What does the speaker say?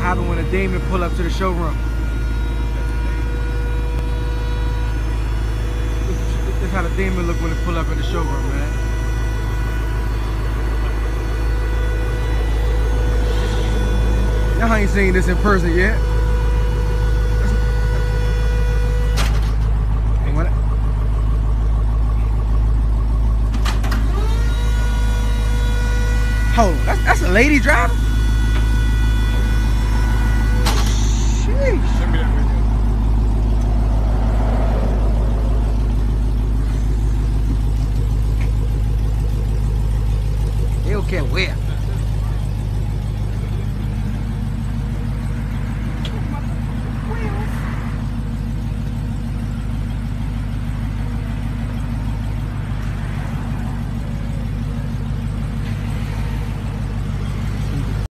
happen when a demon pull up to the showroom. This is how the demon look when they pull up in the showroom, man. Y'all ain't seen this in person yet. Hold on, that's, that's a lady driver? can't.